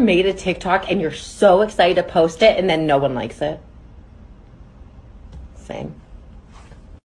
made a TikTok and you're so excited to post it and then no one likes it? Same.